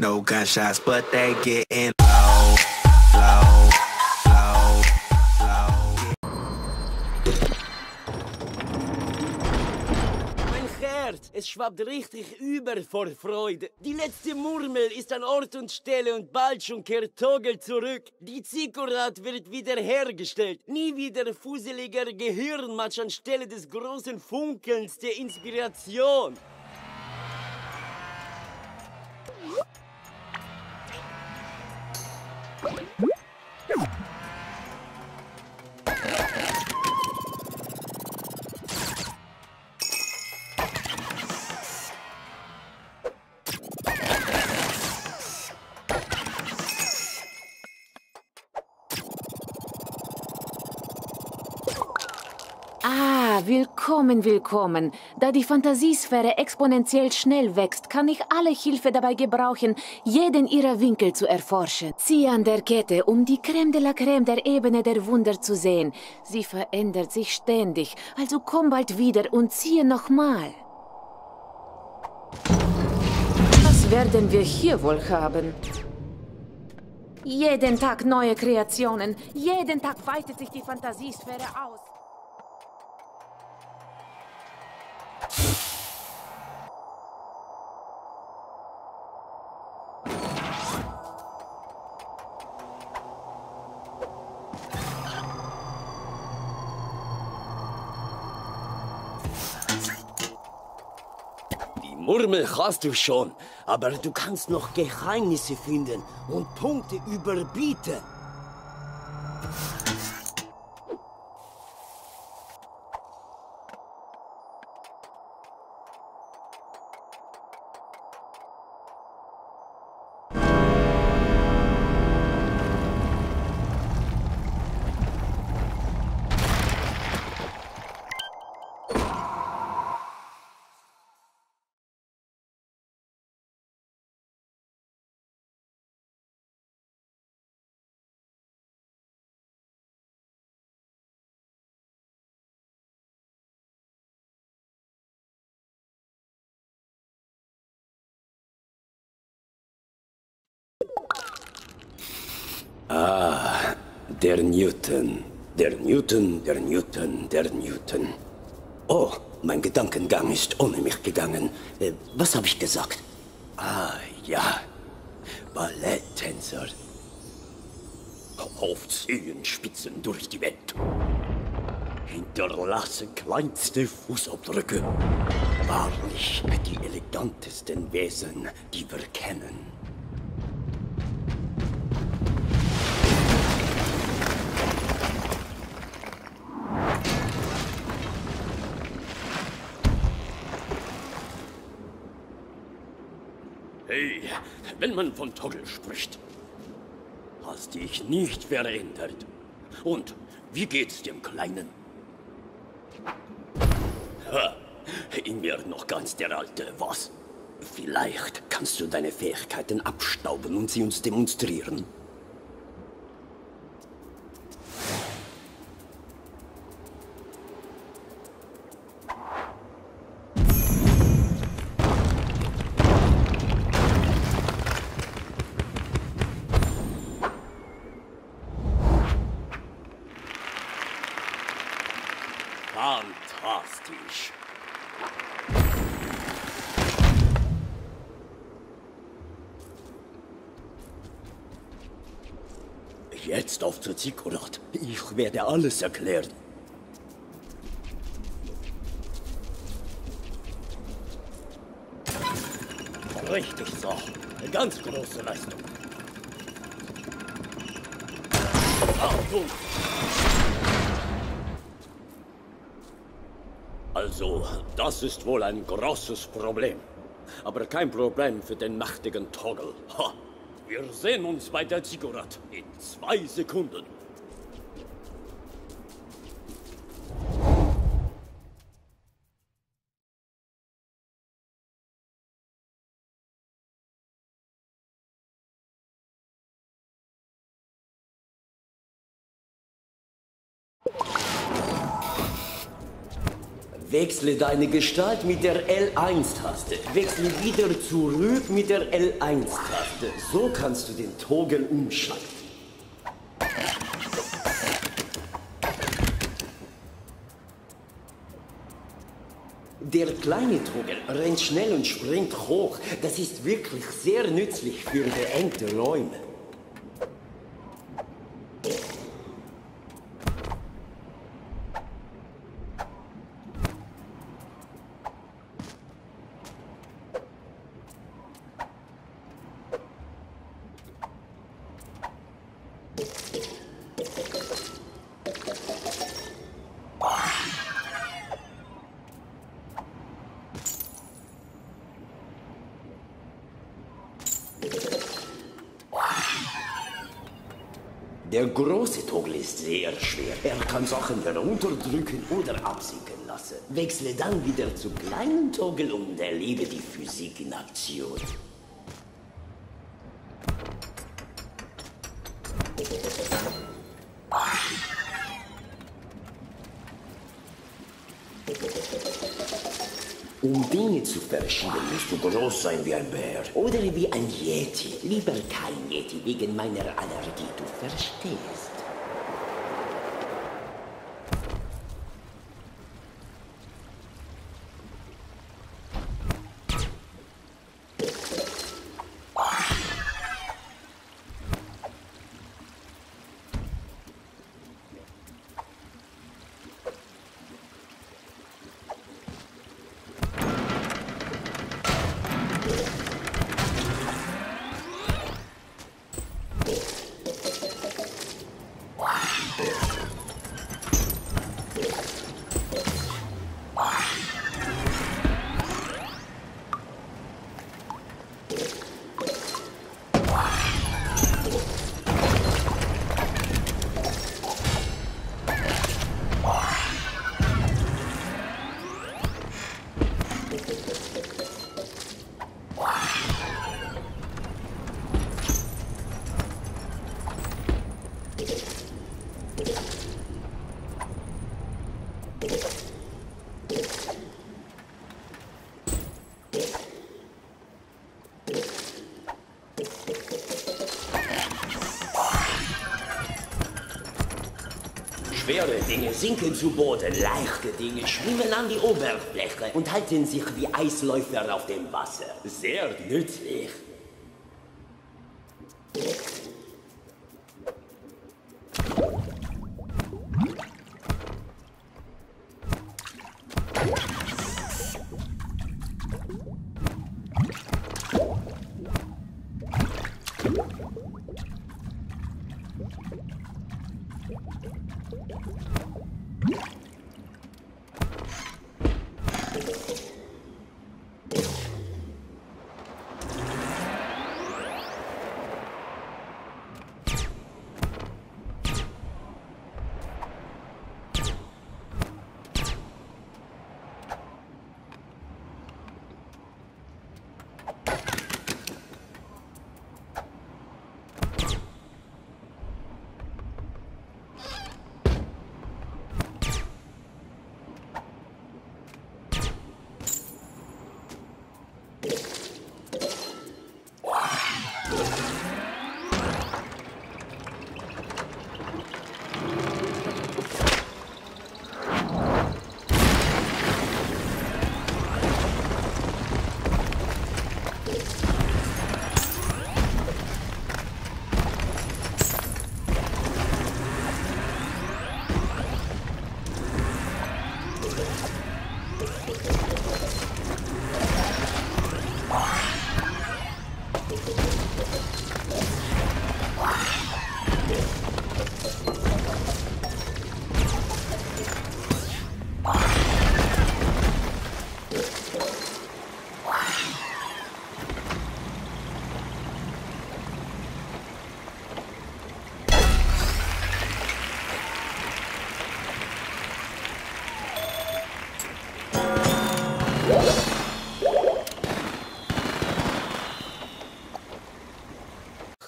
no gunshots, but they getting low, low, low, low. Mein Herz, es schwappt richtig über vor Freude. Die letzte Murmel ist an Ort und Stelle und bald schon kehrt Togel zurück. Die Zikorat wird wiederhergestellt. Nie wieder fuseliger Gehirnmatsch anstelle des großen Funkelns der Inspiration. Willkommen, willkommen. Da die Fantasiesphäre exponentiell schnell wächst, kann ich alle Hilfe dabei gebrauchen, jeden ihrer Winkel zu erforschen. Ziehe an der Kette, um die Creme de la Creme der Ebene der Wunder zu sehen. Sie verändert sich ständig, also komm bald wieder und ziehe nochmal. Was werden wir hier wohl haben? Jeden Tag neue Kreationen, jeden Tag weitet sich die Fantasiesphäre aus. Die Murmel hast du schon, aber du kannst noch Geheimnisse finden und Punkte überbieten. Der Newton, der Newton, der Newton, der Newton. Oh, mein Gedankengang ist ohne mich gegangen. Äh, was habe ich gesagt? Ah, ja. Balletttänzer. Auf Zehenspitzen durch die Welt. Hinterlassen kleinste Fußabdrücke. Wahrlich die elegantesten Wesen, die wir kennen. Hey, wenn man von Toggle spricht, hast dich nicht verändert. Und wie geht's dem Kleinen? Ha, in mir noch ganz der Alte, was? Vielleicht kannst du deine Fähigkeiten abstauben und sie uns demonstrieren. Fantastisch. Jetzt auf zur Zikorat. Ich werde alles erklären. Richtig so. Eine ganz große Leistung. Achtung! Also, das ist wohl ein großes Problem. Aber kein Problem für den mächtigen Toggle. Ha! Wir sehen uns bei der Ziggurat in zwei Sekunden. Wechsle deine Gestalt mit der L1-Taste. Wechsle wieder zurück mit der L1-Taste. So kannst du den Togel umschalten. Der kleine Togel rennt schnell und springt hoch. Das ist wirklich sehr nützlich für beengte Räume. Der große Togel ist sehr schwer. Er kann Sachen herunterdrücken oder absinken lassen. Wechsle dann wieder zu kleinen Togel und erlebe die Physik in Aktion. Zu verschieben, musst du groß sein wie ein Bär. Oder wie ein Yeti. Lieber kein Yeti, wegen meiner Allergie, du verstehst. Schwere Dinge sinken zu Boden, leichte Dinge schwimmen an die Oberfläche und halten sich wie Eisläufer auf dem Wasser. Sehr nützlich.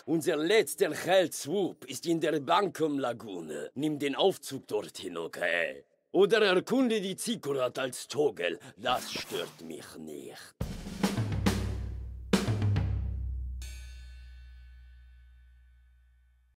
Unser letzter Heldswoop ist in der Bankum-Lagune. Nimm den Aufzug dorthin, okay? Oder erkunde die Zikurat als Togel. Das stört mich nicht.